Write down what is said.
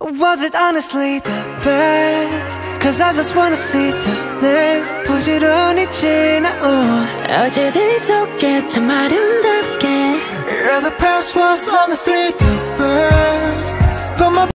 Was it honestly the best? Cause I just wanna see the next. 부지런히 지 나온 uh-uh. 어제들이 속에 참 아름답게. Yeah, the past was honestly the